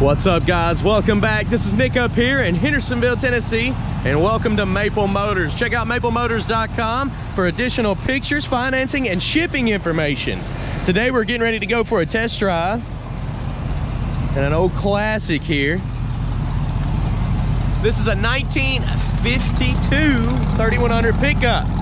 What's up guys? Welcome back. This is Nick up here in Hendersonville, Tennessee, and welcome to Maple Motors. Check out maplemotors.com for additional pictures, financing, and shipping information. Today we're getting ready to go for a test drive and an old classic here. This is a 1952 3100 pickup.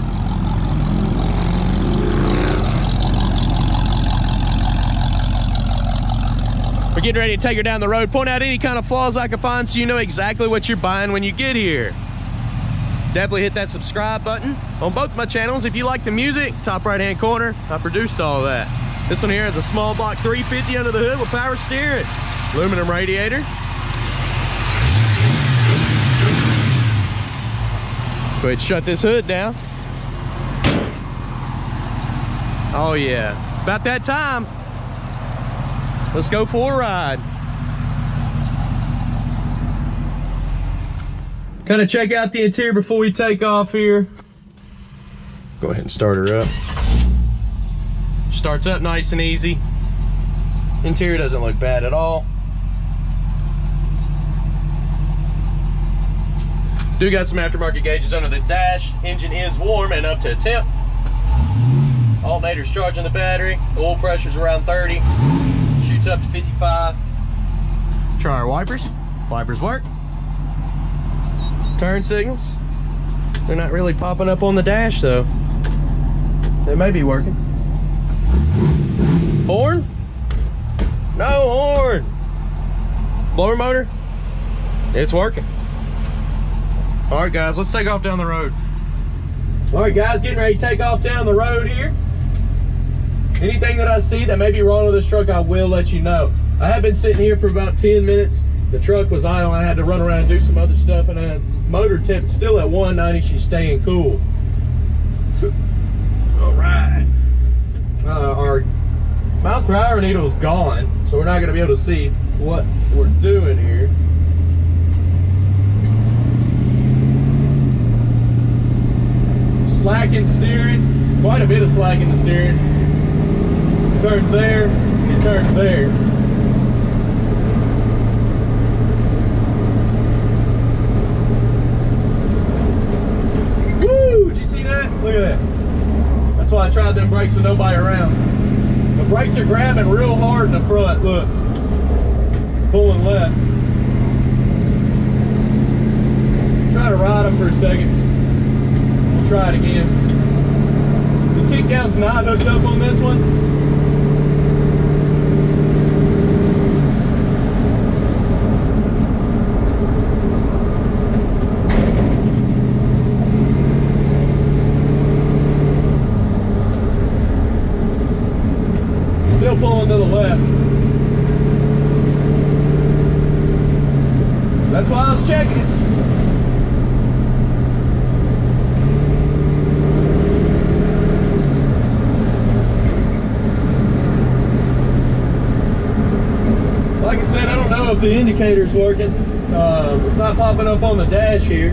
We're getting ready to take her down the road, point out any kind of flaws I can find so you know exactly what you're buying when you get here. Definitely hit that subscribe button on both my channels. If you like the music, top right hand corner, I produced all that. This one here is a small block 350 under the hood with power steering, aluminum radiator. Go ahead shut this hood down. Oh yeah, about that time. Let's go for a ride. Kind of check out the interior before we take off here. Go ahead and start her up. Starts up nice and easy. Interior doesn't look bad at all. Do got some aftermarket gauges under the dash. Engine is warm and up to temp. Alternator's charging the battery. Oil pressure's around 30 up to 55. Try our wipers. Wipers work. Turn signals. They're not really popping up on the dash though. They may be working. Horn? No horn. Blower motor? It's working. All right, guys, let's take off down the road. All right, guys, getting ready to take off down the road here. Anything that I see that may be wrong with this truck, I will let you know. I have been sitting here for about 10 minutes. The truck was idle. And I had to run around and do some other stuff, and the motor tip still at 190. She's staying cool. All right. Uh, our miles per hour needle is gone, so we're not going to be able to see what we're doing here. Slacking steering, quite a bit of slack in the steering turns there, it turns there. Woo! Did you see that? Look at that. That's why I tried them brakes with nobody around. The brakes are grabbing real hard in the front. Look. Pulling left. Try to ride them for a second. We'll try it again. The kick down's not hooked up on this one. pulling to the left. That's why I was checking Like I if the indicator's working. Uh, it's not popping up on the dash here.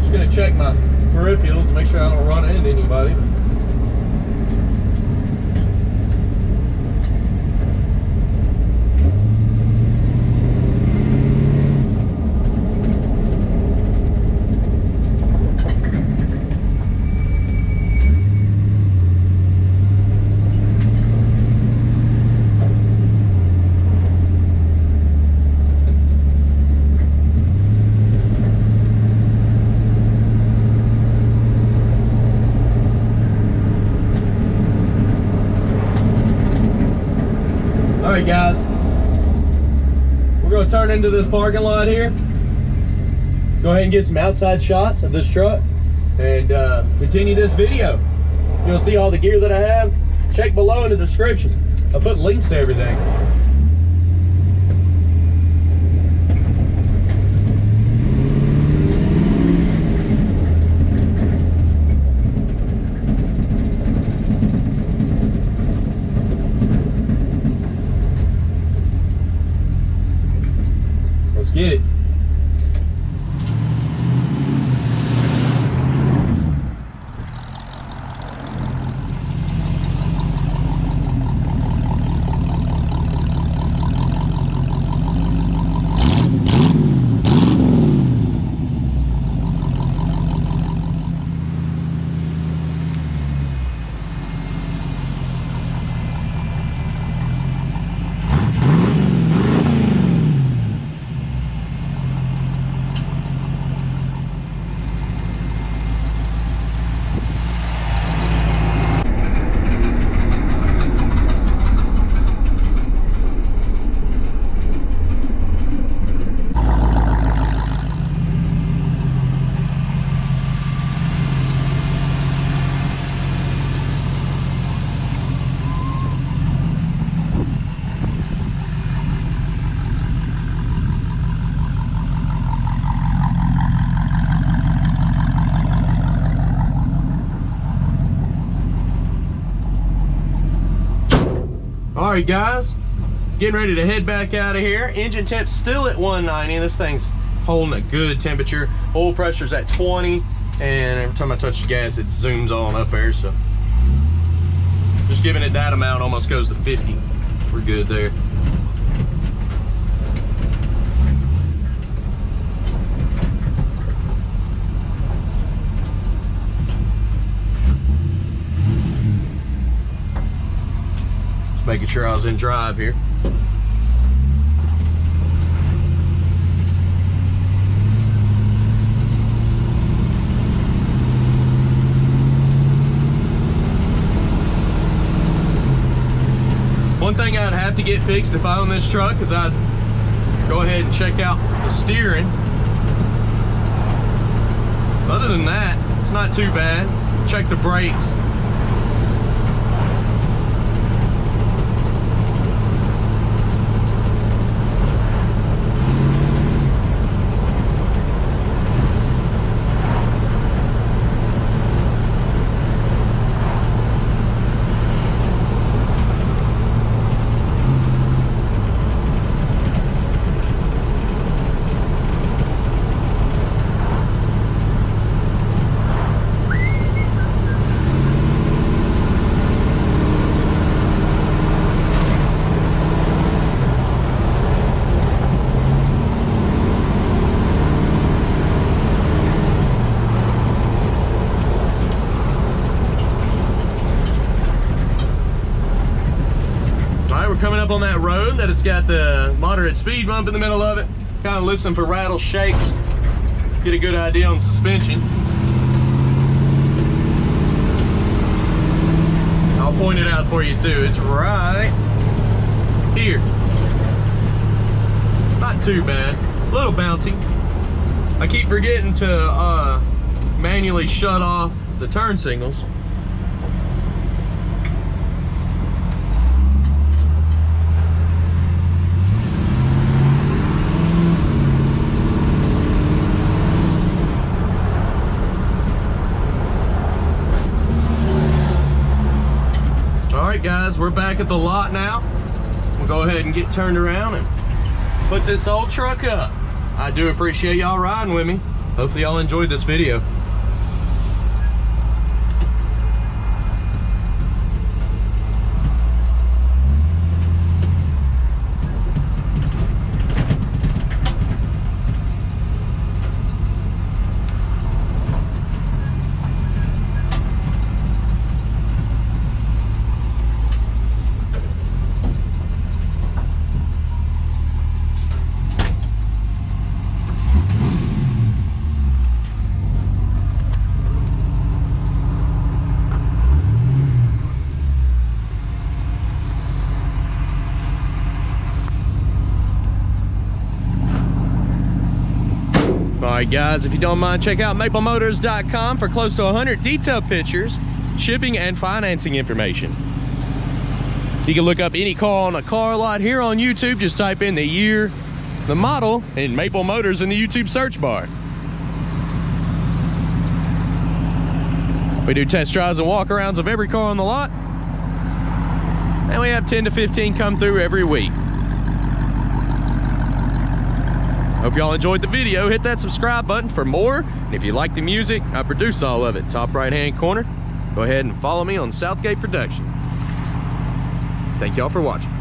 Just gonna check my peripherals to make sure I don't run into anybody. Guys. We're going to turn into this parking lot here. Go ahead and get some outside shots of this truck and uh, continue this video. You'll see all the gear that I have. Check below in the description. I put links to everything. Get it. Right, guys. Getting ready to head back out of here. Engine temp still at 190. This thing's holding a good temperature. Oil pressure's at 20. And every time I touch the gas, it zooms on up there. So just giving it that amount almost goes to 50. We're good there. Making sure I was in drive here. One thing I'd have to get fixed if I own this truck is I'd go ahead and check out the steering. Other than that, it's not too bad. Check the brakes. Coming up on that road that it's got the moderate speed bump in the middle of it. Kind of listen for rattle shakes, get a good idea on suspension. I'll point it out for you too. It's right here. Not too bad, a little bouncy. I keep forgetting to uh, manually shut off the turn signals. Right, guys, we're back at the lot now. We'll go ahead and get turned around and put this old truck up. I do appreciate y'all riding with me. Hopefully y'all enjoyed this video. Right, guys, if you don't mind, check out maplemotors.com for close to 100 detailed pictures, shipping, and financing information. You can look up any car on a car lot here on YouTube. Just type in the year, the model, and Maple Motors in the YouTube search bar. We do test drives and walkarounds of every car on the lot. And we have 10 to 15 come through every week. Hope y'all enjoyed the video. Hit that subscribe button for more. And if you like the music, I produce all of it. Top right hand corner. Go ahead and follow me on Southgate Production. Thank y'all for watching.